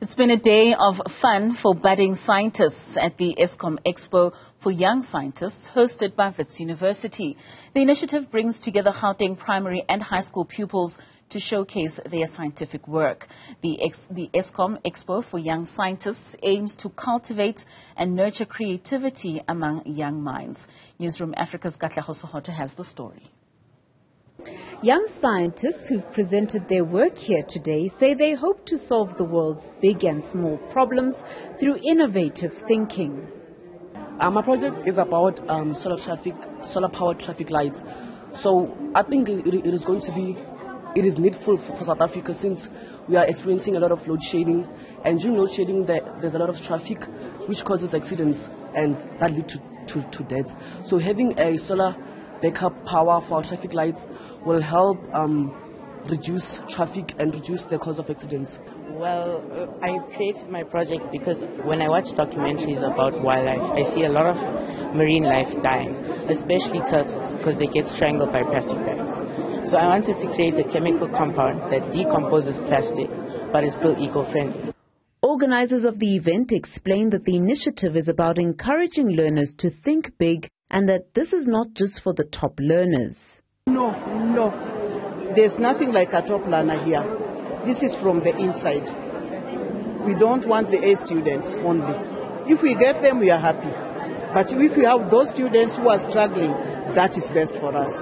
It's been a day of fun for budding scientists at the Eskom Expo for Young Scientists hosted by Wits University. The initiative brings together Gauteng primary and high school pupils to showcase their scientific work. The, Ex the Eskom Expo for Young Scientists aims to cultivate and nurture creativity among young minds. Newzroom Afrika's Katleho Sekhotho has the story. Young scientists who've presented their work here today say they hope to solve the world's big and small problems through innovative thinking. Uh, my project is about um, solar traffic, solar powered traffic lights. So I think it, it is going to be, it is needful for, for, South Africa since we are experiencing a lot of load shedding. And during load shedding, there, there's a lot of traffic which causes accidents and that lead to, to, to deaths. So having a solar backup power for traffic lights will help um, reduce traffic and reduce the cause of accidents? Well, uh, I created my project because when I watch documentaries about wildlife, I see a lot of marine life dying, especially turtles, because they get strangled by plastic bags. So I wanted to create a chemical compound that decomposes plastic but is still eco-friendly. Organizers of the event explained that the initiative is about encouraging learners to think big and that this is not just for the top learners. No, no. There's nothing like a top learner here. This is from the inside. We don't want the A students only. If we get them, we are happy. But if we have those students who are struggling, that is best for us.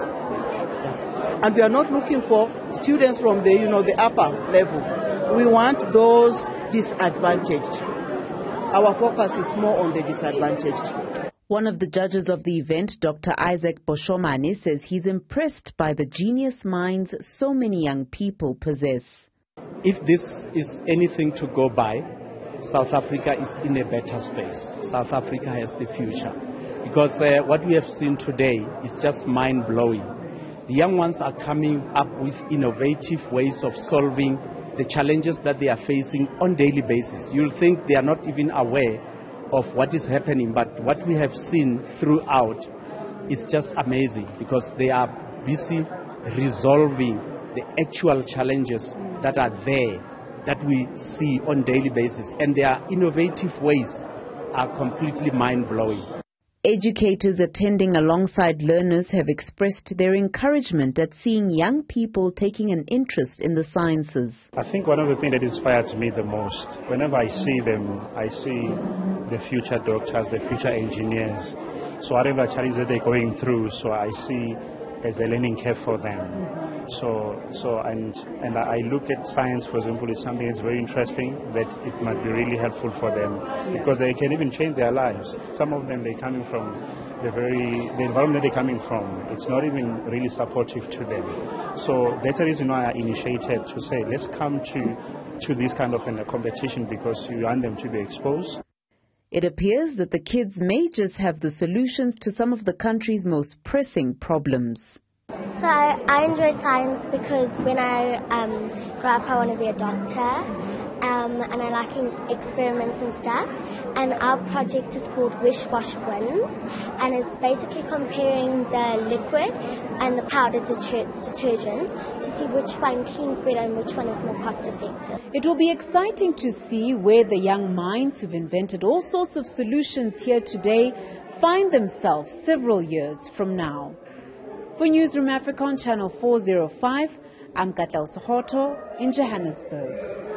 And we are not looking for students from the, you know, the upper level. We want those disadvantaged. Our focus is more on the disadvantaged. One of the judges of the event, Dr. Isaac Boshomane, says he's impressed by the genius minds so many young people possess. If this is anything to go by, South Africa is in a better space. South Africa has the future. Because uh, what we have seen today is just mind blowing. The young ones are coming up with innovative ways of solving the challenges that they are facing on daily basis. You'll think they are not even aware of what is happening, but what we have seen throughout is just amazing because they are busy resolving the actual challenges that are there that we see on daily basis and their innovative ways are completely mind-blowing. Educators attending alongside learners have expressed their encouragement at seeing young people taking an interest in the sciences. I think one of the things that inspires me the most, whenever I see them, I see the future doctors, the future engineers. So whatever challenges they're going through, so I see as a learning curve for them. So, so and and I look at science, for example, is something that's very interesting that it might be really helpful for them because they can even change their lives. Some of them they're coming from the very the environment they're coming from. It's not even really supportive to them. So that's the reason why I initiated to say let's come to to this kind of a competition because you want them to be exposed. It appears that the kids may just have the solutions to some of the country's most pressing problems. So I enjoy science because when I um, grow up, I want to be a doctor and I like experiments and stuff. And our project is called Wish Wash Wins, and it's basically comparing the liquid and the powder deter- detergent to see which one cleans better and which one is more cost effective. It will be exciting to see where the young minds who've invented all sorts of solutions here today find themselves several years from now. For Newzroom Afrika on Channel 405, I'm Katleho Sekhotho in Johannesburg.